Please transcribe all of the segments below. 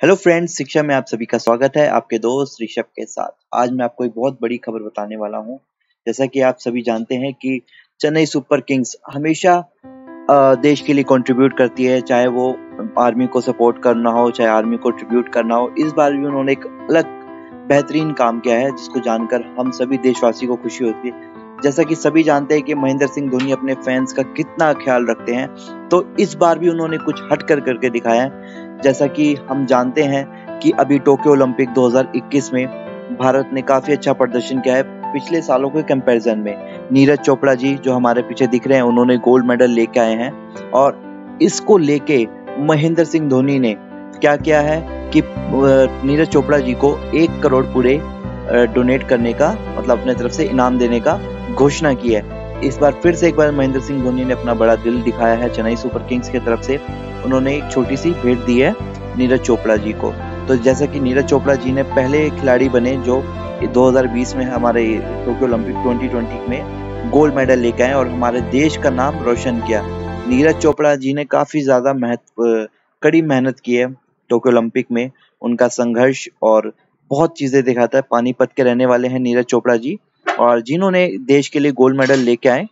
Hello friends शिक्षा में आप सभी का स्वागत है आपके दोस्त ऋषभ के साथ। आज मैं आपको एक बहुत बड़ी खबर बताने वाला हूँ। जैसा कि आप सभी जानते हैं कि चेन्नई सुपर किंग्स हमेशा देश के लिए कंट्रीब्यूट करती है, चाहे वो आर्मी को सपोर्ट करना हो, चाहे आर्मी को ट्रिब्यूट करना हो, इस बार भी उन्होंने एक अलग बेहतरीन काम किया है, जिसको जानकर हम सभी देशवासी को खुशी होती है। जैसा कि सभी जानते हैं कि महेंद्र सिंह धोनी अपने फैंस का कितना ख्याल रखते हैं तो इस बार भी उन्होंने कुछ हट कर करके दिखाया है। जैसा कि हम जानते हैं कि अभी टोक्यो ओलंपिक 2021 में भारत ने काफ़ी अच्छा प्रदर्शन किया है। पिछले सालों के कंपैरिजन में नीरज चोपड़ा जी जो हमारे पीछे दिख रहे हैं, उन्होंने गोल्ड मेडल लेके आए हैं और इसको लेके महेंद्र सिंह धोनी ने क्या किया है कि नीरज चोपड़ा जी को एक करोड़ पूरे डोनेट करने का मतलब अपने तरफ़ से इनाम देने का घोषणा की है। इस बार फिर से एक बार महेंद्र सिंह धोनी ने अपना बड़ा दिल दिखाया है चेन्नई सुपर किंग्स की तरफ़ से। उन्होंने एक छोटी सी भेंट दी है नीरज चोपड़ा जी को। तो जैसा कि नीरज चोपड़ा जी ने पहले खिलाड़ी बने जो 2020 में हमारे टोक्यो ओलंपिक 2020 में गोल्ड मेडल लेके आए और हमारे देश का नाम रोशन किया। नीरज चोपड़ा जी ने काफ़ी ज़्यादा महत्व, कड़ी मेहनत की है टोक्यो ओलंपिक में। उनका संघर्ष और बहुत चीज़ें दिखाता है। पानीपत के रहने वाले हैं नीरज चोपड़ा जी। और जिन्होंने देश के लिए गोल्ड मेडल लेके आए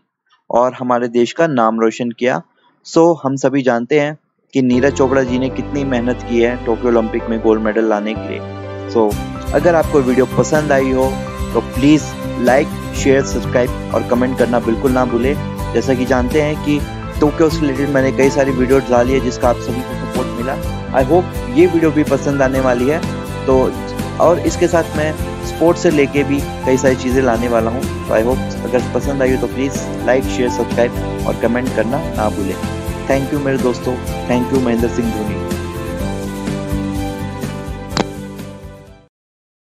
और हमारे देश का नाम रोशन किया। सो हम सभी जानते हैं कि नीरज चोपड़ा जी ने कितनी मेहनत की है टोक्यो ओलंपिक में गोल्ड मेडल लाने के लिए। सो अगर आपको वीडियो पसंद आई हो तो प्लीज़ लाइक शेयर सब्सक्राइब और कमेंट करना बिल्कुल ना भूले। जैसा कि जानते हैं कि टोक्यो से रिलेटेड मैंने कई सारी वीडियो डाली है जिसका आप सभी को सपोर्ट मिला। आई होप ये वीडियो भी पसंद आने वाली है। तो और इसके साथ मैं स्पोर्ट्स से लेके भी कई सारी चीज़ें लाने वाला हूँ। तो आई होप अगर पसंद आई हो तो प्लीज़ लाइक शेयर सब्सक्राइब और कमेंट करना ना भूलें। थैंक यू मेरे दोस्तों। Thank you Mahendra Singh Dhoni.